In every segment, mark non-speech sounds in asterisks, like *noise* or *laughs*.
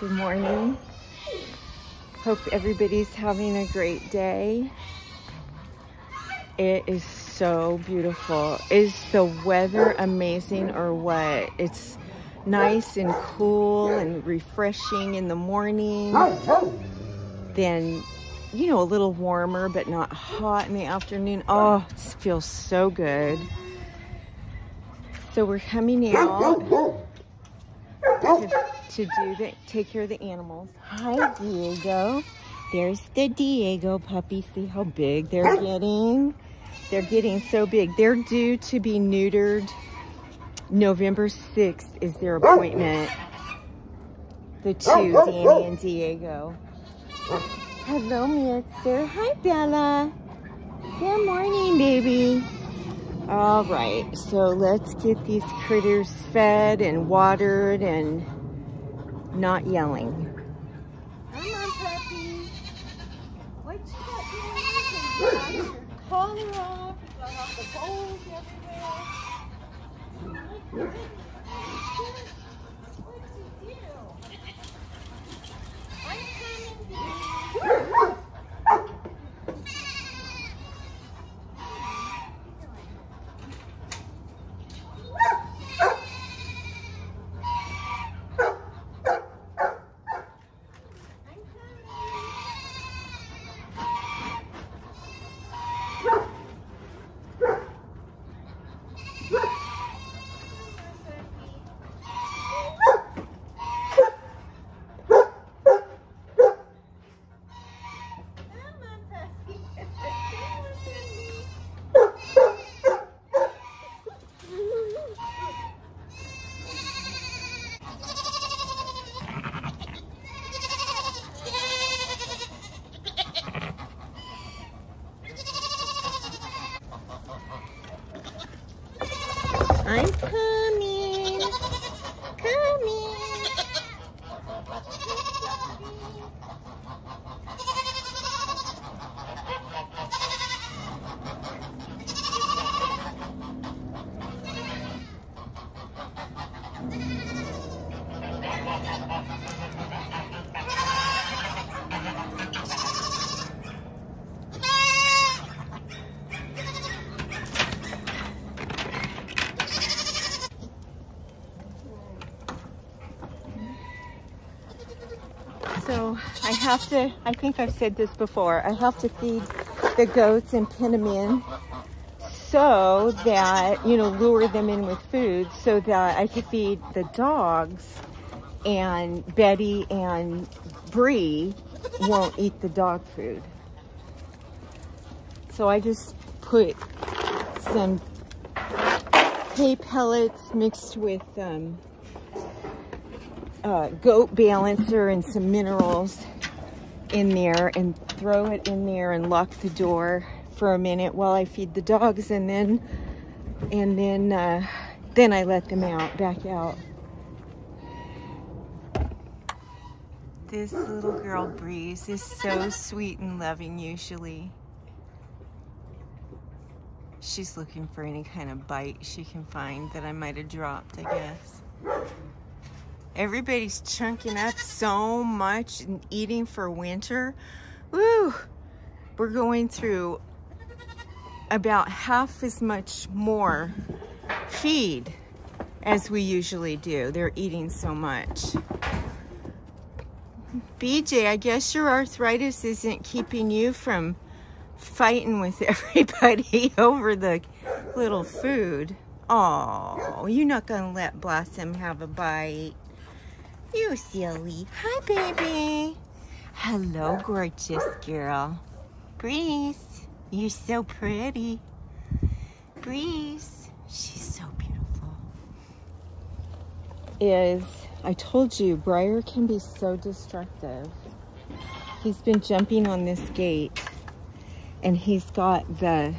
Good morning. Hope everybody's having a great day. It is so beautiful. Is the weather amazing or what? It's nice and cool and refreshing in the morning. Then, you know, a little warmer but not hot in the afternoon. Oh, it feels so good. So we're coming out to, do the take care of the animals. Hi, Diego. There's the Diego puppy. See how big they're getting? They're getting so big. They're due to be neutered. November 6th is their appointment. The two, Danny and Diego. Hello, Mister. Hi, Bella. Good morning, baby. All right, so let's get these critters fed and watered and not yelling. Come on, puppy. What you got doing? Collar off, you got the everywhere. What'd you do? I'm coming, baby. I'm coming. Coming. So I have to, I think I've said this before, I have to feed the goats and pin them in so that, you know, lure them in with food so that I can feed the dogs and Betty and Bree won't eat the dog food. So I just put some hay pellets mixed with um, uh, goat balancer and some minerals in there and throw it in there and lock the door for a minute while I feed the dogs and then and then uh, then I let them out back out. This little girl Breeze is so sweet and loving usually. She's looking for any kind of bite she can find that I might have dropped, I guess. Everybody's chunking up so much and eating for winter. Woo! We're going through about half as much more feed as we usually do. They're eating so much. BJ, I guess your arthritis isn't keeping you from fighting with *laughs* everybody over the little food. Oh, you're not gonna let Blossom have a bite. You silly. Hi, baby. Hello, gorgeous girl. Breeze, you're so pretty. Breeze, she's so beautiful. Is, I told you, Briar can be so destructive. He's been jumping on this gate and he's got the,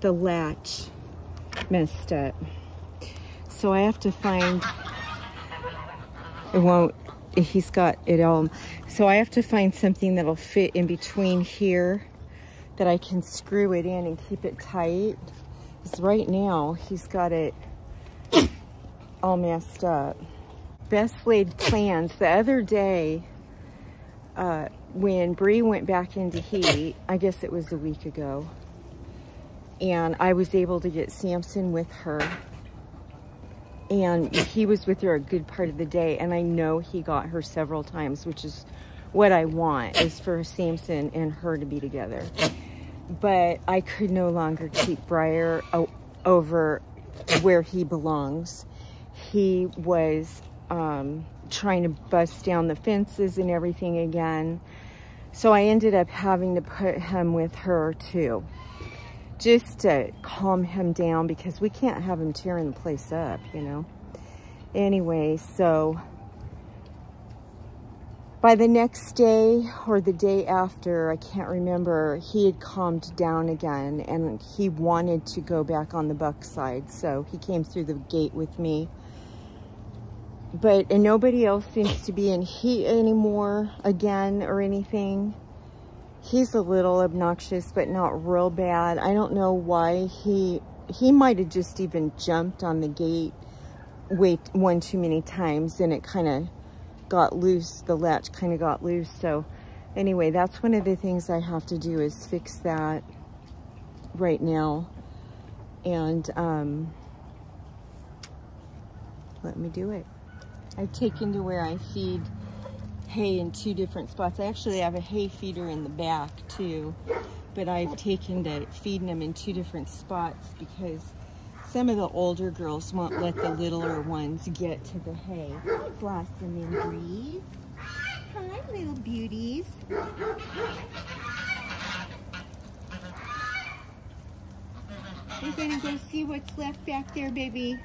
the latch messed up. So I have to find it won't he's got it all so I have to find something that'll fit in between here that I can screw it in and keep it tight because right now he's got it all messed up best laid plans. The other day, uh, when Bree went back into heat, I guess it was a week ago, and I was able to get Samson with her. And he was with her a good part of the day, and I know he got her several times, which is what I want, is for Samson and her to be together. But I could no longer keep Briar over where he belongs. He was um, trying to bust down the fences and everything again. So I ended up having to put him with her too, just to calm him down because we can't have him tearing the place up, you know. Anyway, so by the next day or the day after, I can't remember, he had calmed down again and he wanted to go back on the buck side. So he came through the gate with me but and nobody else seems to be in heat anymore again or anything he's a little obnoxious but not real bad. I don't know why he he might have just even jumped on the gate wait one too many times and it kind of got loose the latch kind of got loose. So anyway that's one of the things i have to do is fix that right now. And um let me do it. I've taken to where I feed hay in two different spots. I actually have a hay feeder in the back too, but I've taken to feeding them in two different spots because some of the older girls won't let the littler ones get to the hay. Hi, Blossom and Breeze. Hi, little beauties. We're gonna go see what's left back there, baby.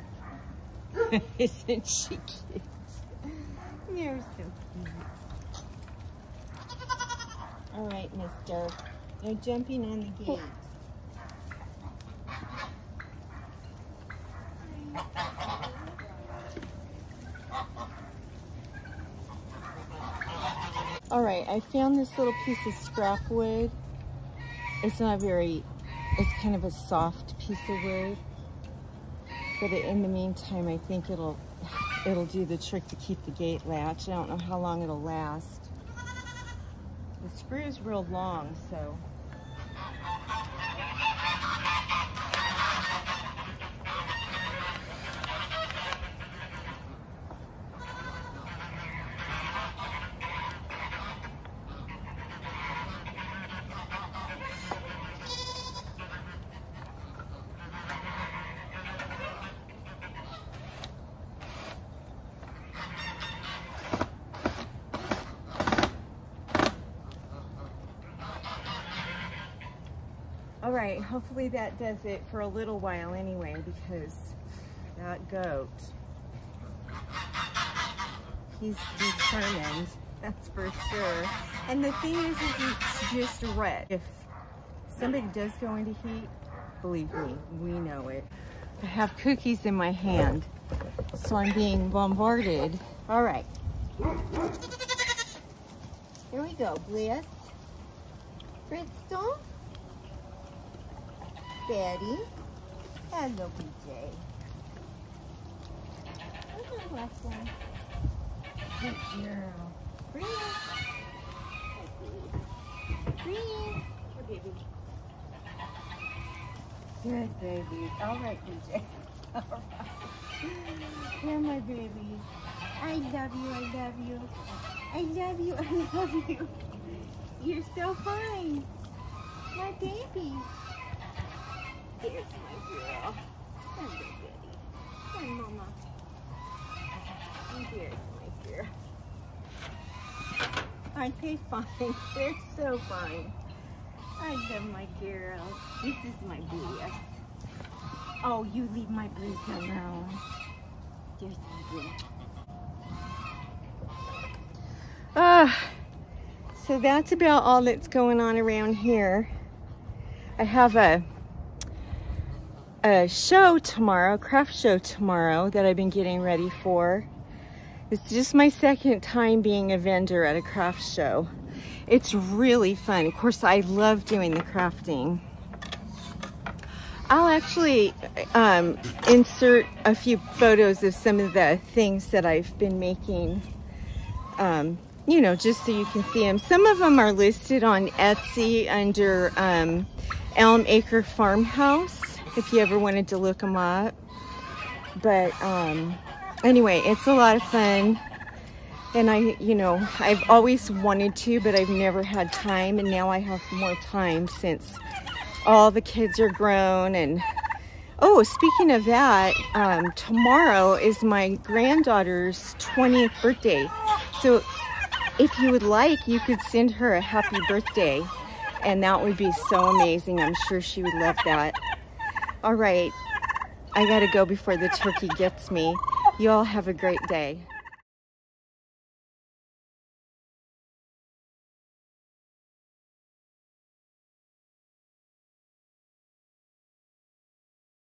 *laughs* Isn't she cute? You're so cute. All right, mister. No jumping on the gate. All right, I found this little piece of scrap wood. It's not very, it's kind of a soft piece of wood. But in the meantime, I think it'll it'll do the trick to keep the gate latch. I don't know how long it'll last. The screw is real long, so right, hopefully that does it for a little while anyway, because that goat, he's determined, that's for sure. And the thing is, is it's just red. If somebody does go into heat, believe me, we know it. I have cookies in my hand, so I'm being bombarded. All right. Here we go, Bliss. Bristol. Betty. Hello, BJ. Hello, Weston. Good girl. Breathe. Breathe. Baby. Good babies. All right, BJ. *laughs* All right. Here, my babies. I love you. I love you. I love you. *laughs* I love you. You're so fine. My baby. There's my girl. Hello, Betty. Hi, Mama. And there's my girl. Aren't they fine? *laughs* They're so fine. I love my girls. This is my Bliss. Oh, you leave my Bliss alone. There's my girl. Ah, so that's about all that's going on around here. I have a a show tomorrow, craft show tomorrow that I've been getting ready for. It's just my second time being a vendor at a craft show. It's really fun. Of course, I love doing the crafting. I'll actually um, insert a few photos of some of the things that I've been making, um, you know, just so you can see them. Some of them are listed on Etsy under um, Elm Acre Farmhouse, if you ever wanted to look them up. But um, anyway, it's a lot of fun. And I, you know, I've always wanted to, but I've never had time. And now I have more time since all the kids are grown and oh speaking of that um, tomorrow is my granddaughter's 20th birthday so if you would like you could send her a happy birthday and that would be so amazing i'm sure she would love that all right. I gotta go before the turkey gets me. You all have a great day